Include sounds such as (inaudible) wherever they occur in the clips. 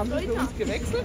Haben Sie uns gewechselt?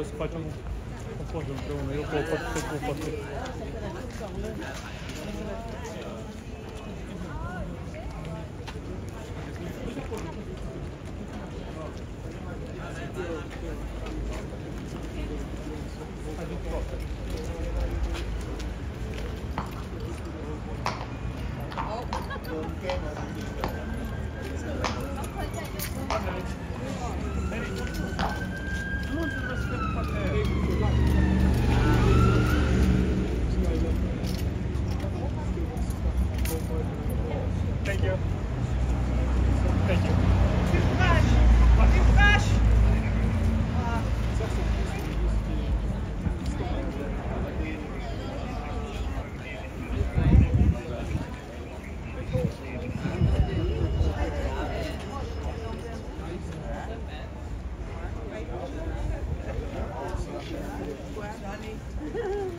was quite Christ. (laughs)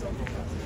so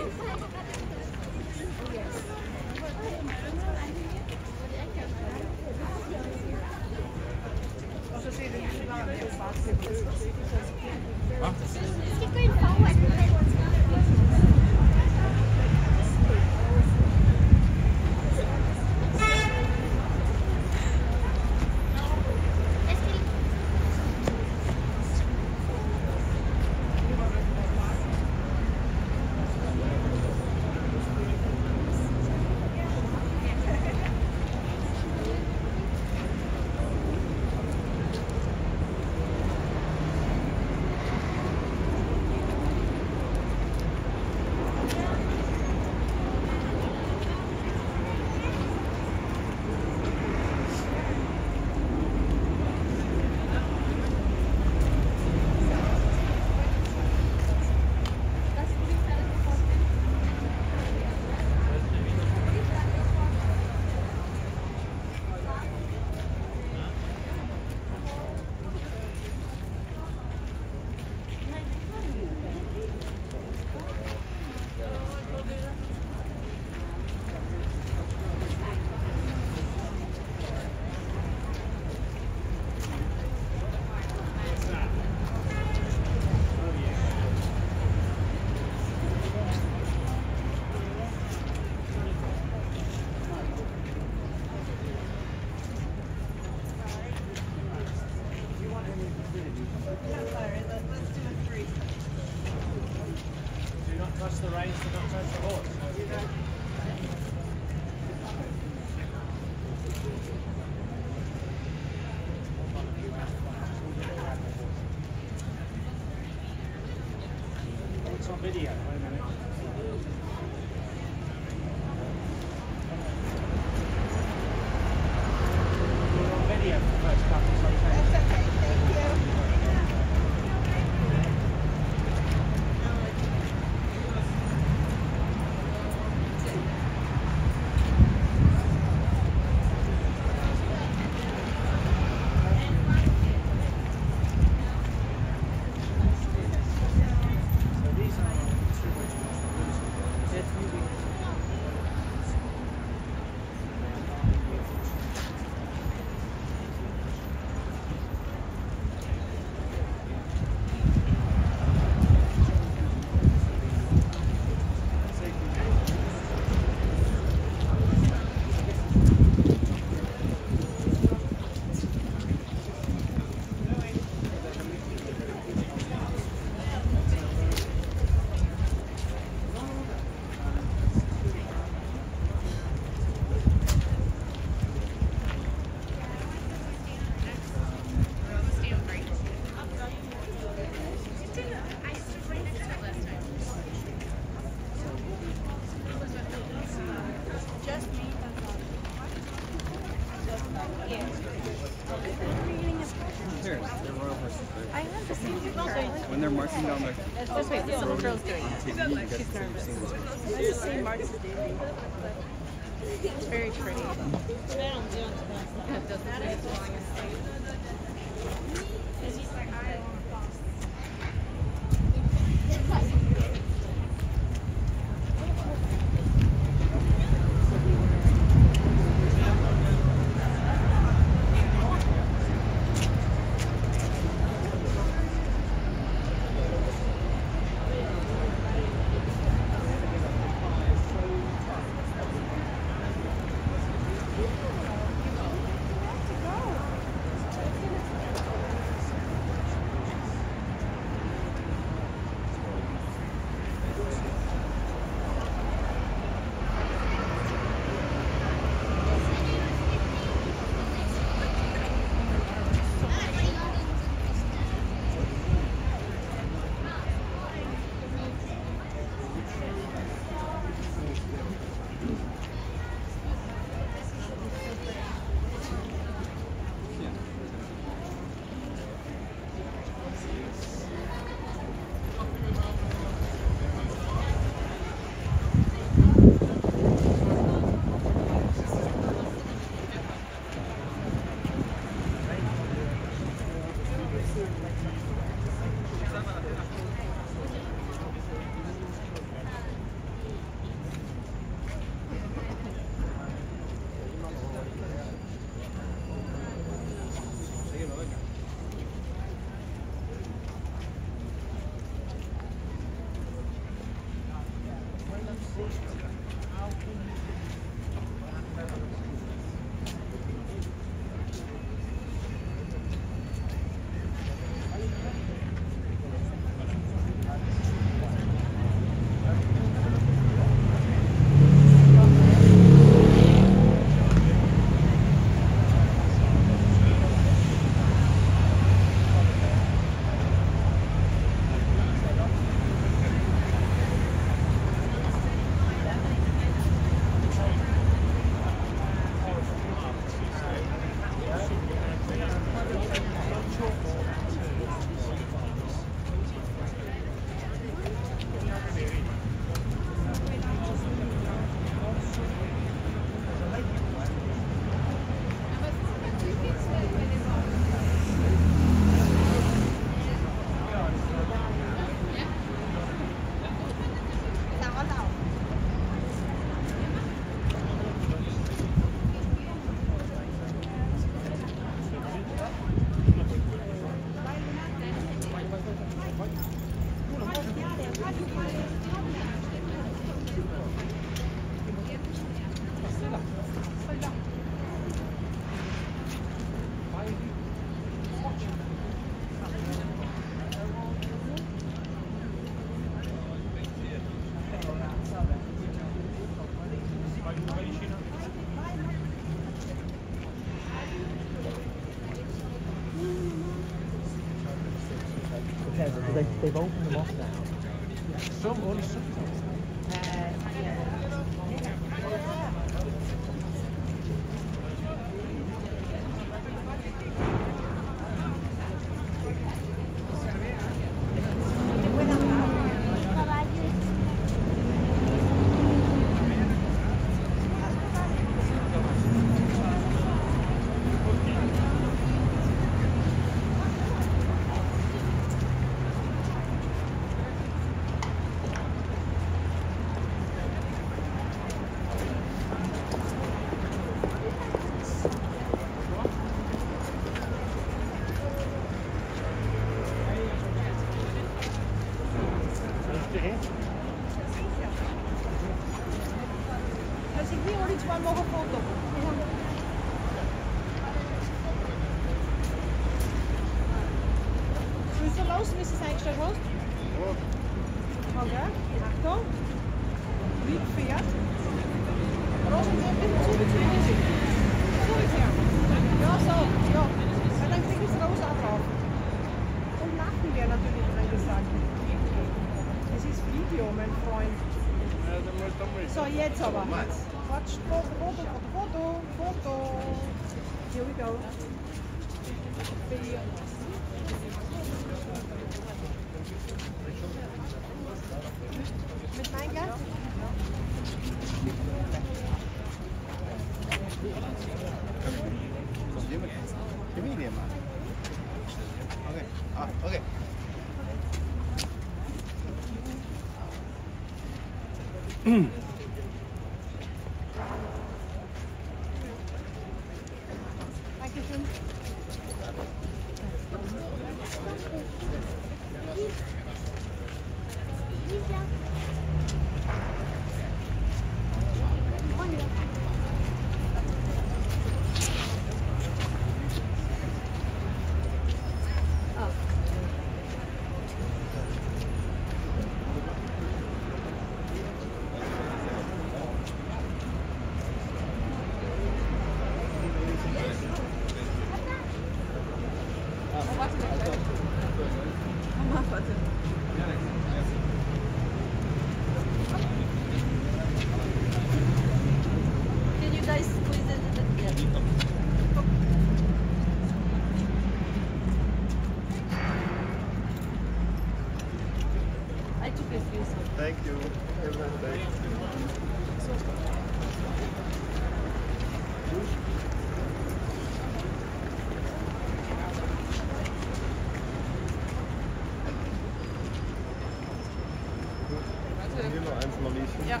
marktanalyse. Ja.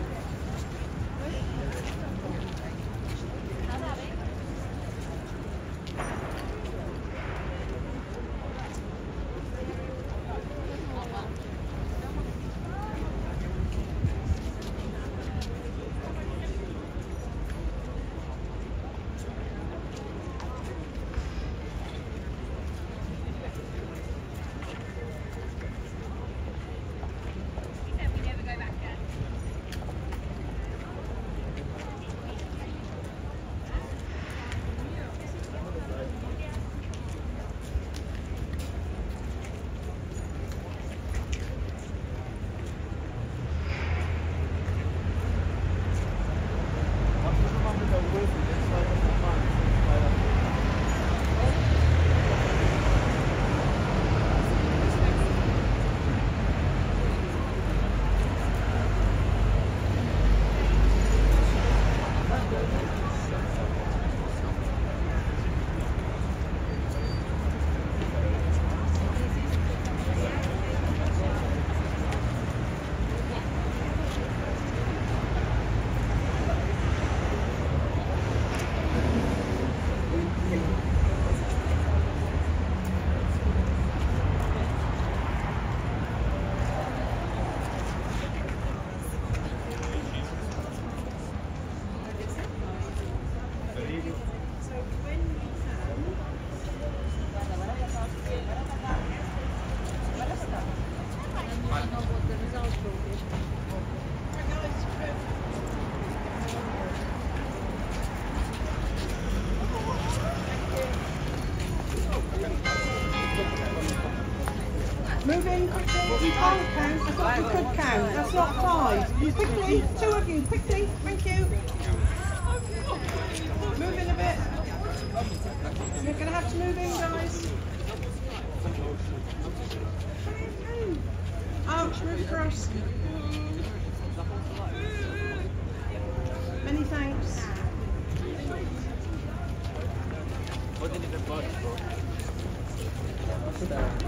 You can't count. I thought you could count. That's not five. Quickly, two of you, quickly. Thank you. Move in a bit. You're going to have to move in, guys. Ouch, move across. Many thanks. Yeah,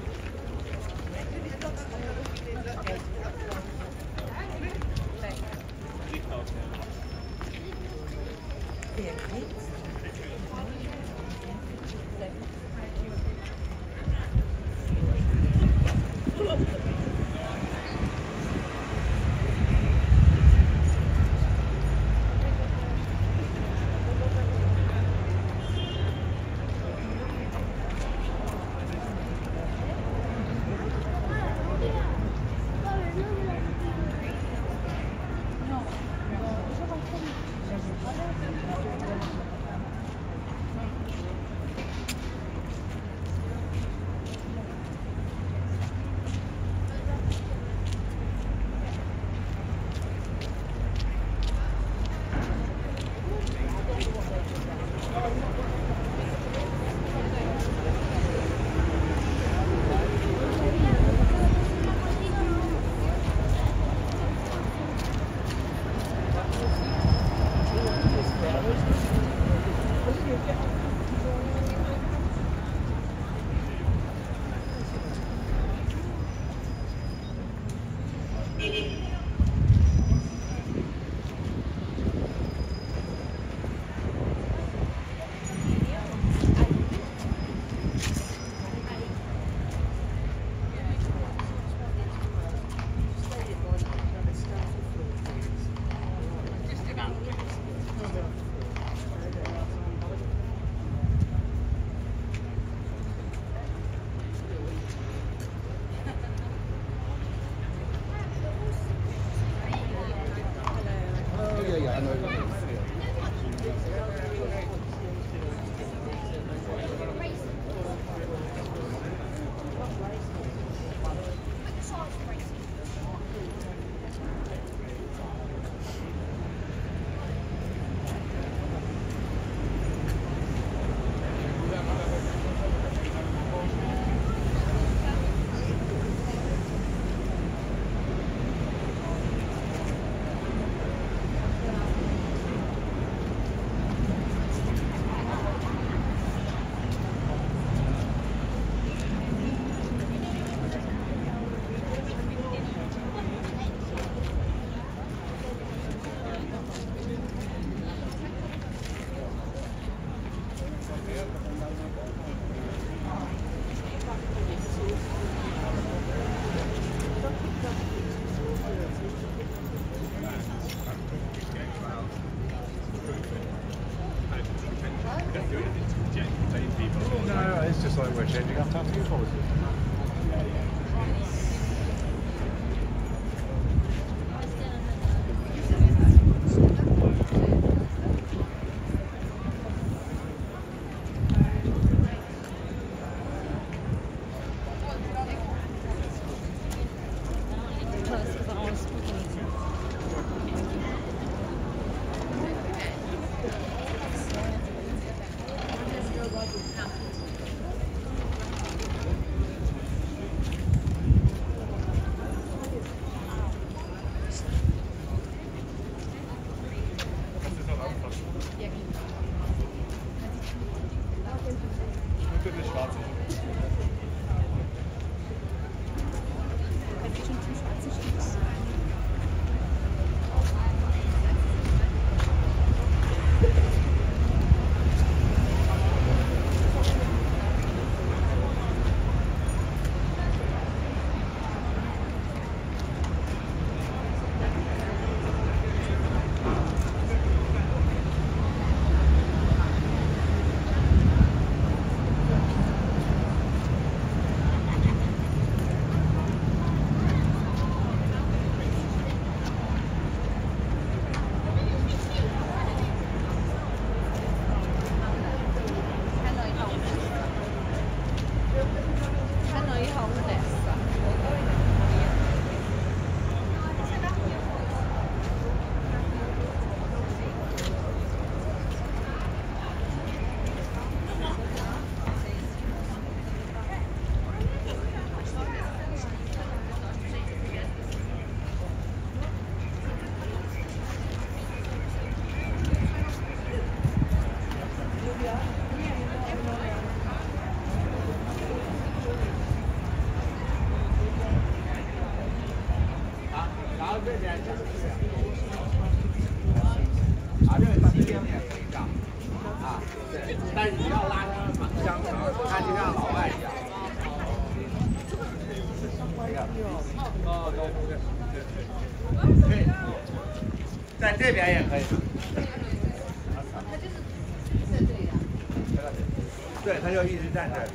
对，他就一直站这里。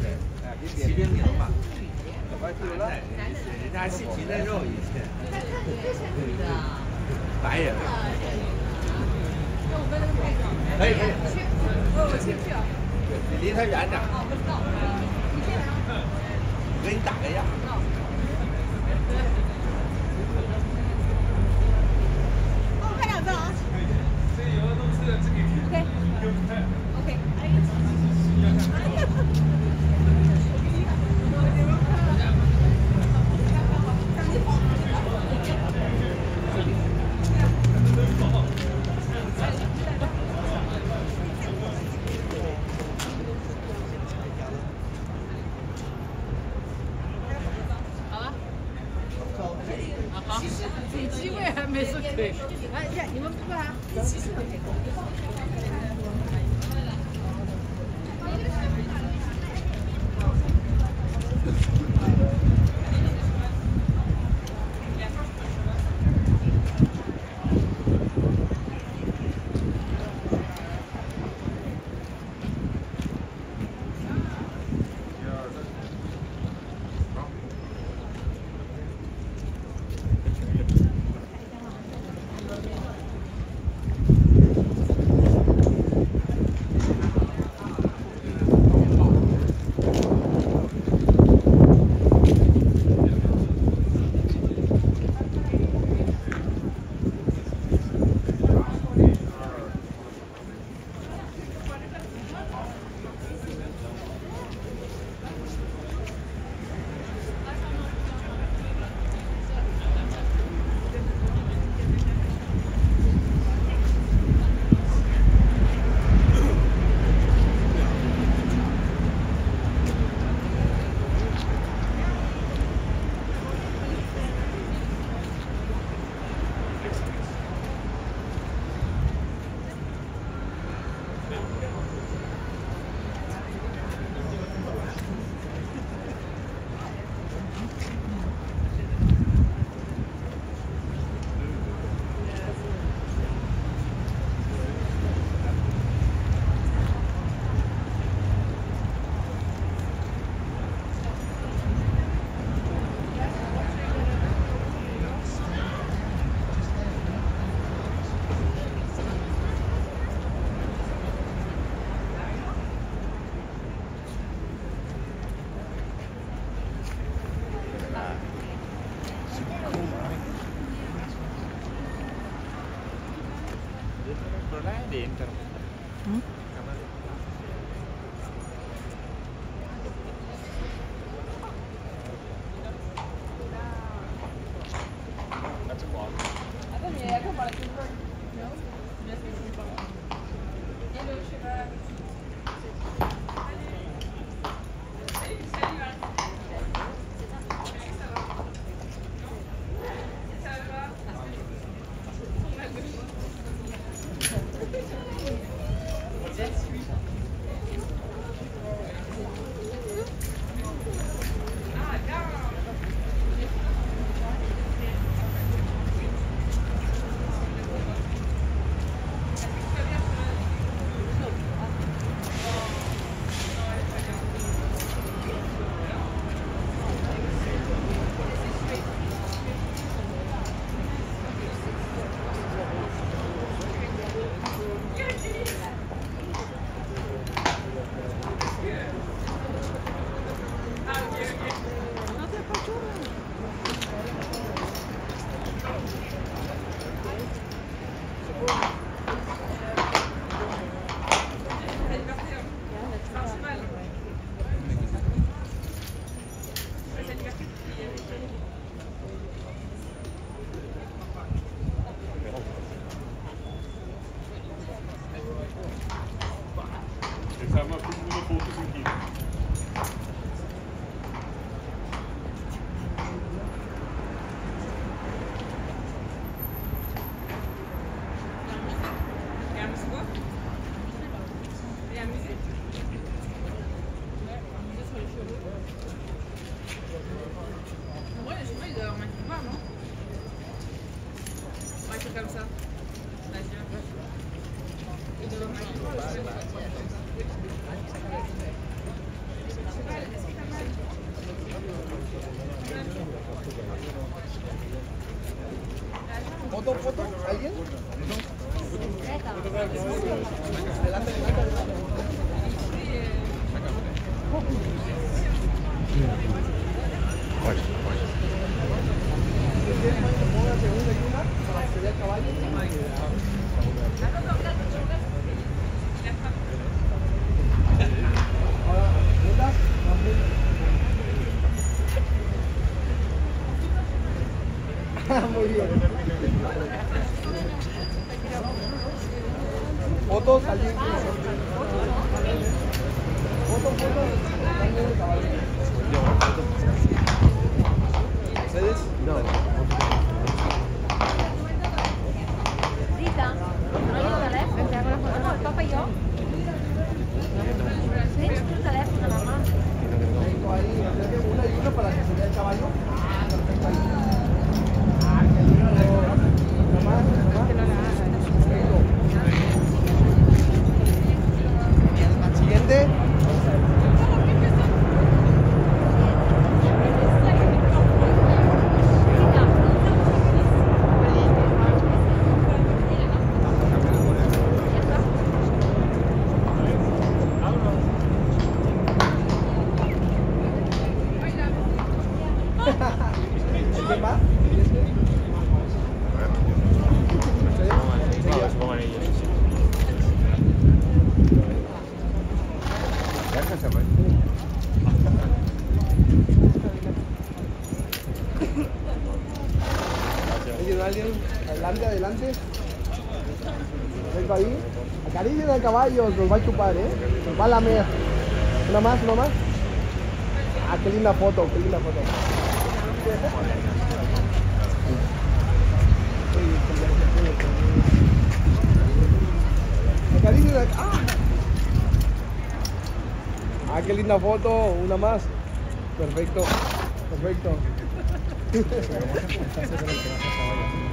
对，哎，骑兵营嘛。人家细皮嫩肉一些。白也可以。可以可以。我去不去离他远点。啊，不知道。我给你打个样。帮我拍两张啊。OK。A la mà. Tengo ahí, una y una para que se vea el caballo. Perfecto ahí. Nomás, nomás. Siguiente. ¿Quién más? No, se pongan ellos. ¿Alguien, alguien? Adelante, adelante. Vengo ahí. Caballo, nos va a chupar, ¿eh? Nos va a lamer. Una más, una más. Ah, qué linda foto, qué linda foto. ¡Ah! Ah, qué linda foto, una más. Perfecto, perfecto.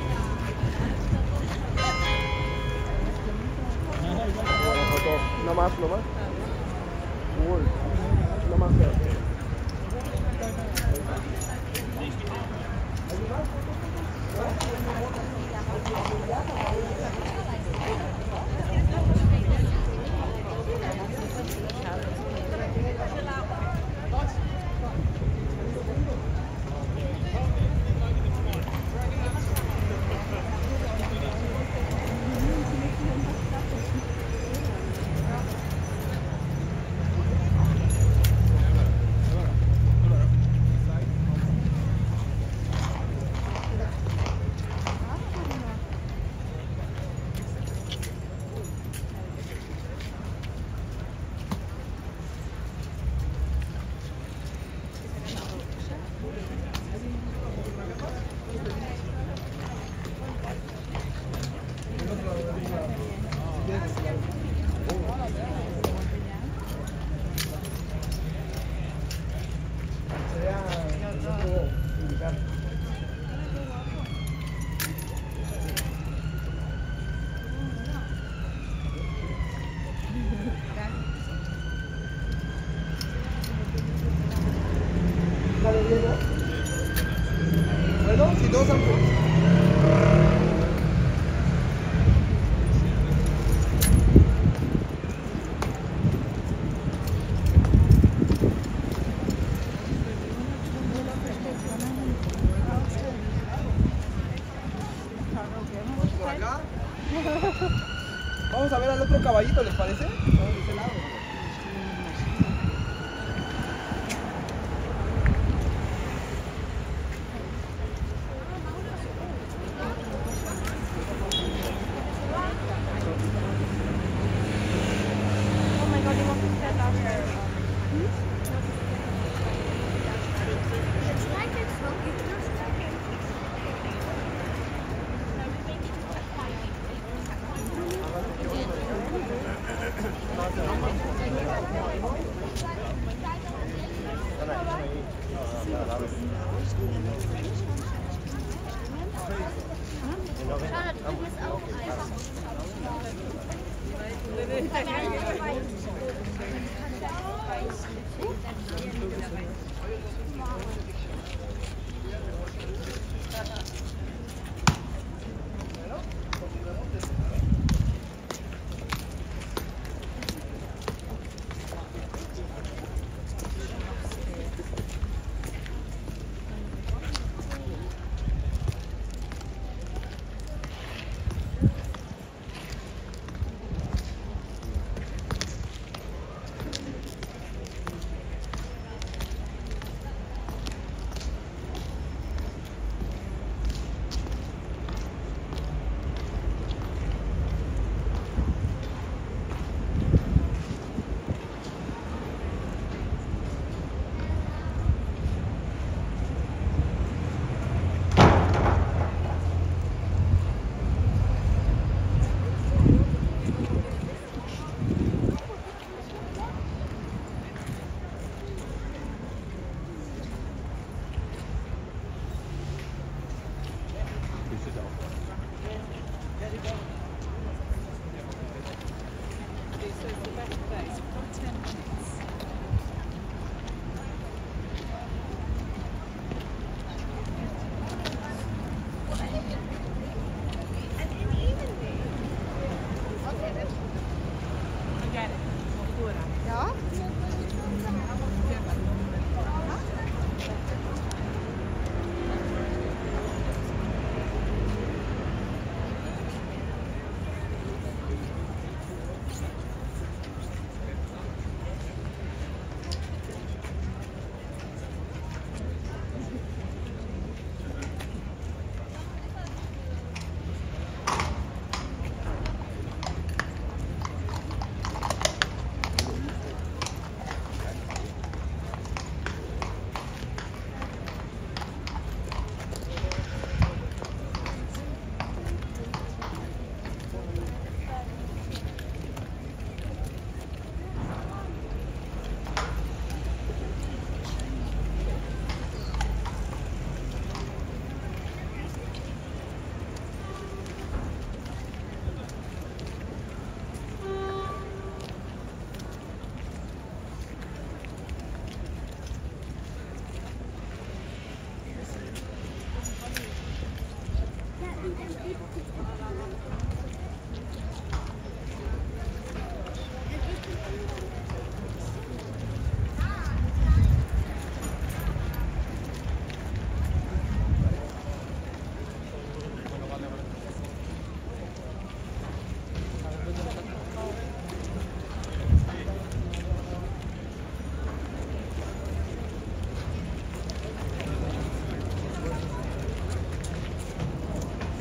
(laughs) Una más, una más. Cool. Una más. Dale,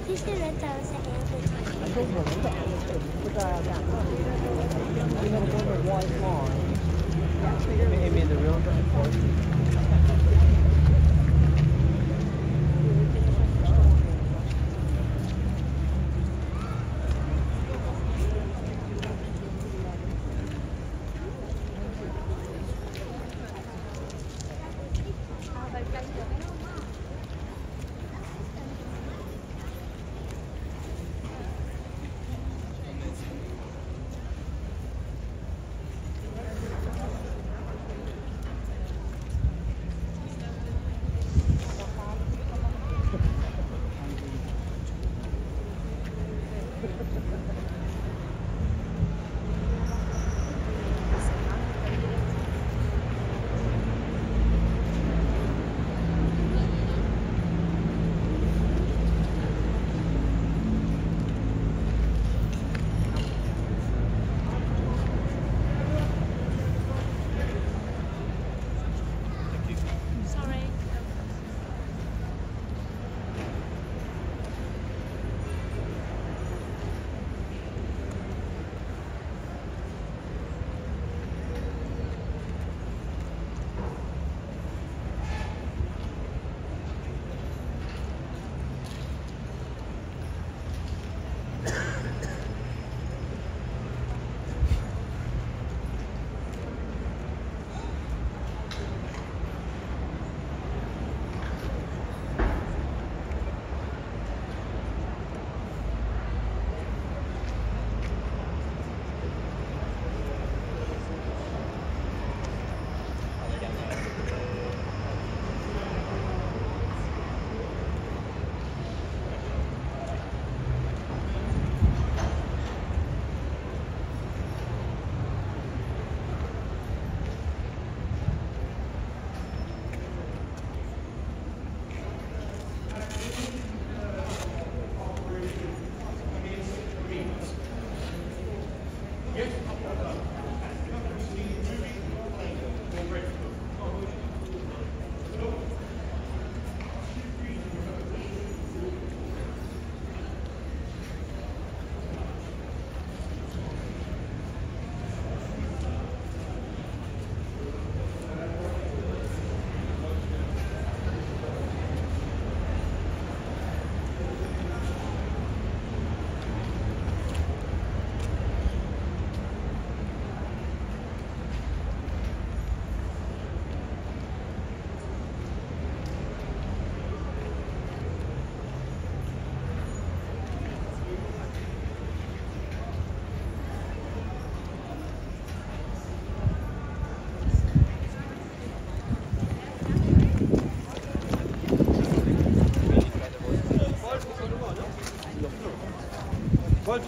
This is what I was saying. line. Maybe the real important.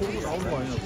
그러고 나.